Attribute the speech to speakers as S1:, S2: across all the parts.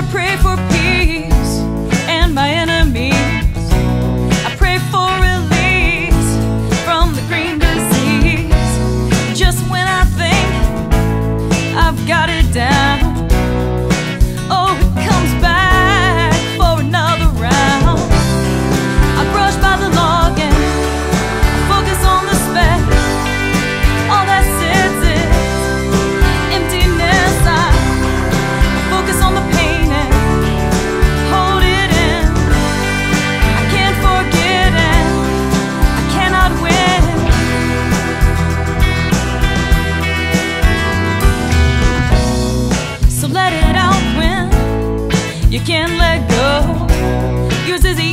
S1: to pray for uses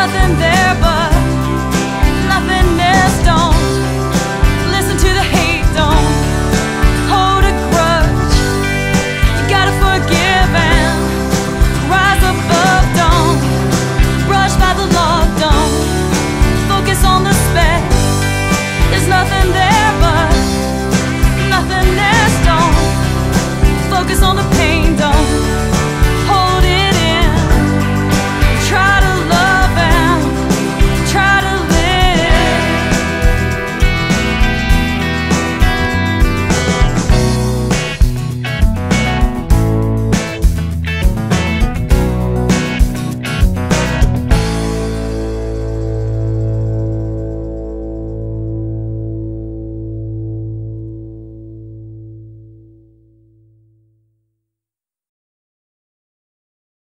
S1: nothing there but